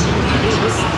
Estados Unidos.